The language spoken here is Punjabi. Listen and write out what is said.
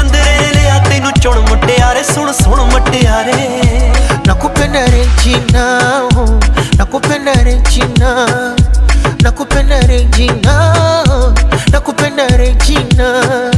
ਅੰਦਰੇ ਲਿਆ ਤੈਨੂੰ ਚੁਣ ਮੁਟਿਆਰੇ ਸੁਣ ਸੁਣ ਮੁਟਿਆਰੇ ਨਾ ਕੁਪਨਰੇ ਜੀਨਾ ਨਾ ਕੁਪਨਰੇ ਜੀਨਾ ਨਾ ਕੁਪਨਰੇ ਜੀਨਾ ਨਾ ਕੁਪਨਰੇ ਜੀਨਾ